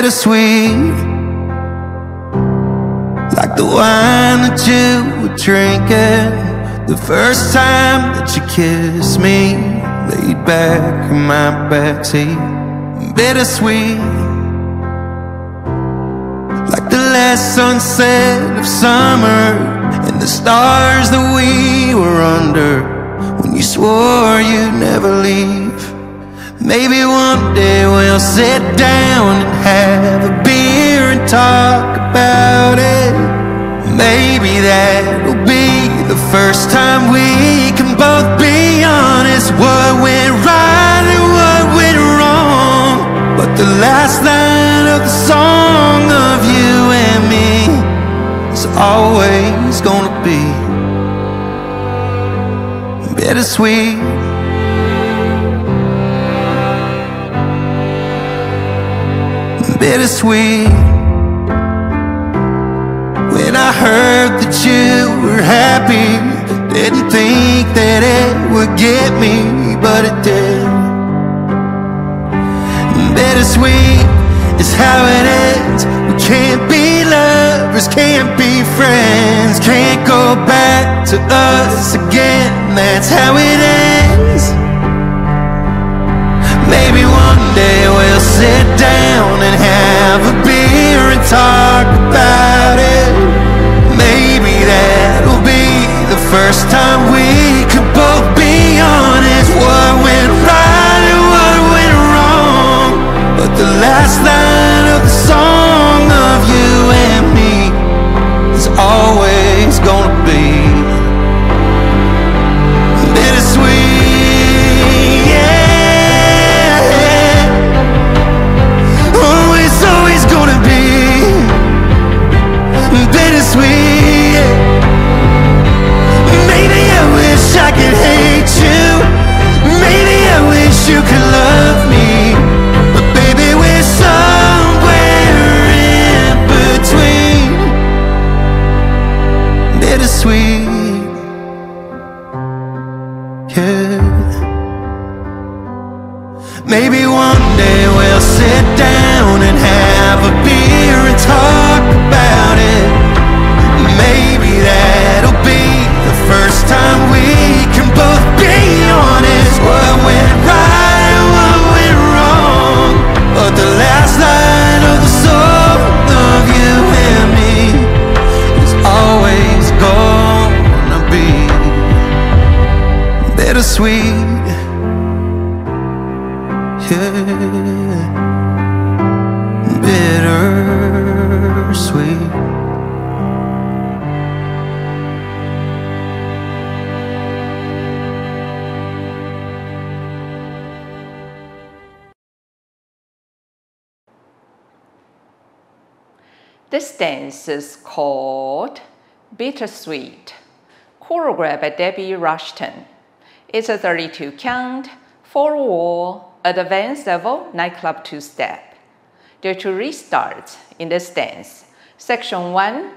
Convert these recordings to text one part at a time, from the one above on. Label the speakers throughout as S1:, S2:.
S1: bittersweet Like the wine that you were drinking. The first time that you kissed me. Laid back in my back backseat Bittersweet. Like the last sunset of summer. And the stars that we were under. When you swore you'd never leave Maybe one day we'll sit down and have a beer and talk about it. Maybe that'll be the first time we can both be honest. What went right and what went wrong? But the last line of the song of you and me Is always gonna be Bittersweet bittersweet. When I heard that you were happy Didn't think that it would get me, but it did. Bittersweet is how it ends We can't be lovers, can't be friends Can't go back to us again. That's how it ends sit down and have a beer and talk Bittersweet. Yeah. Maybe one day we'll sit down and have a beer and talk about bittersweet. Yeah, bittersweet.
S2: This dance is called Bittersweet, choreographed by Debbie Rushton. It's a 32 count, four wall, advanced level nightclub two step. There are two restarts in this dance. Section one,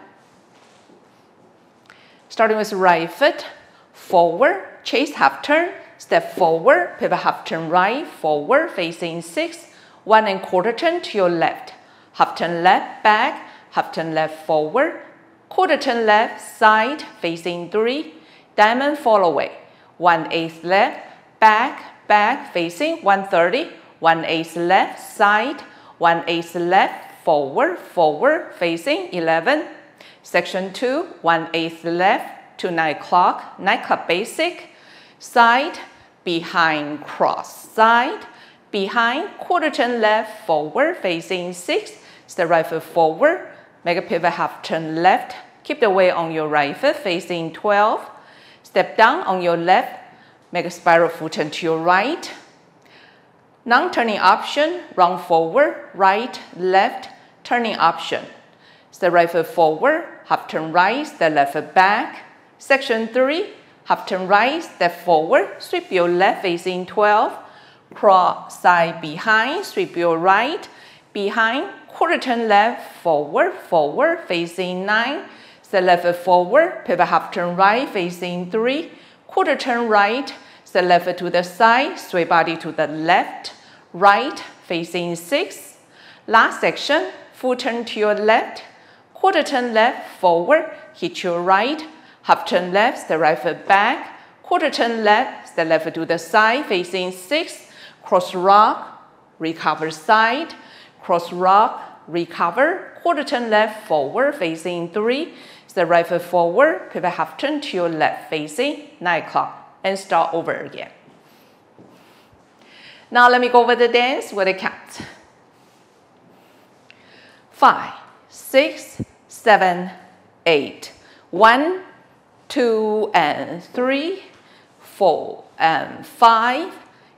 S2: starting with right foot, forward, chase half turn, step forward, pivot half turn right, forward, facing six, one and quarter turn to your left, half turn left, back, half turn left, forward, quarter turn left, side, facing three, diamond fall away, one eighth left, back, back, facing 130, one eighth left, side, one eighth left, forward, forward, facing 11. Section 2, one eighth left to 9 o'clock, nightclub basic, side, behind, cross, side, behind, quarter turn left, forward, facing 6, step right foot forward, make a pivot half turn left, keep the weight on your right foot, facing 12, step down on your left, make a spiral full turn to your right, Non-turning option, run forward, right, left, turning option. Step right foot forward, half turn right, step left foot back. Section 3, half turn right, step forward, sweep your left facing 12, cross side behind, sweep your right, behind, quarter turn left, forward, forward, facing 9, the foot forward, pivot half turn right, facing 3, quarter turn right, left foot to the side, sway body to the left, right, facing 6. Last section, full turn to your left, quarter turn left, forward, hit your right, half turn left, the right foot back, quarter turn left, the left foot to the side, facing 6, cross rock, recover side, cross rock, recover, quarter turn left, forward, facing 3, the rifle forward, pivot half turn to your left facing 9 o'clock and start over again. Now let me go over the dance with a count. 2 and three, four, and five,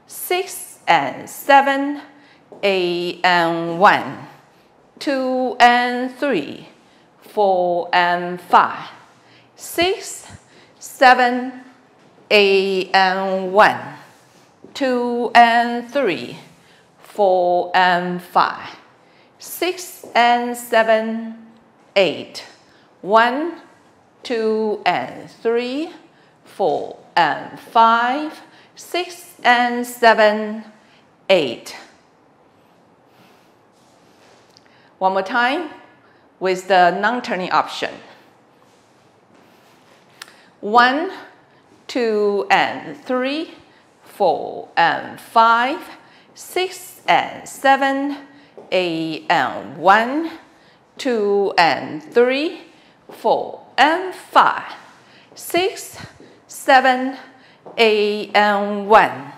S2: six, and seven, eight, and one, two, and three, four, and five, six, seven, eight, and one, two, and three, four, and five. Six and seven, eight. One, two and three, four and five, six and seven, eight. One more time with the non-turning option. One, two and three, four and five, six and seven, eight and one, two and three, four and five, six, seven, eight and one,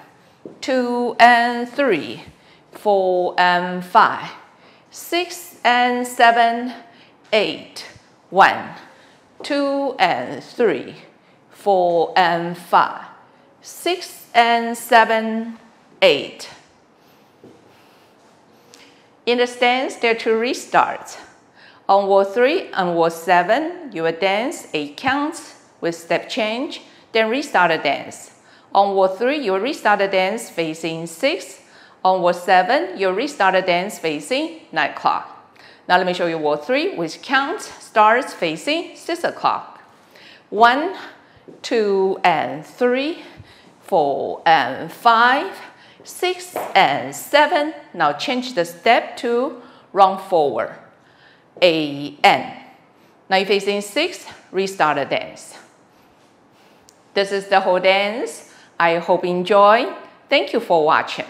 S2: two and three, four and five, six and seven, eight, one, two and three, four and five, six and seven, eight. In the stance, there are two restarts. On wall 3 and wall 7, you will dance 8 counts with step change, then restart the dance. On wall 3, you will restart the dance facing 6. On wall 7, you will restart the dance facing 9 o'clock. Now let me show you wall 3, which counts starts facing 6 o'clock. 1, 2, and 3, 4, and 5, six and seven. Now change the step to run forward. A, N. Now you're facing six, restart the dance. This is the whole dance. I hope you enjoy. Thank you for watching.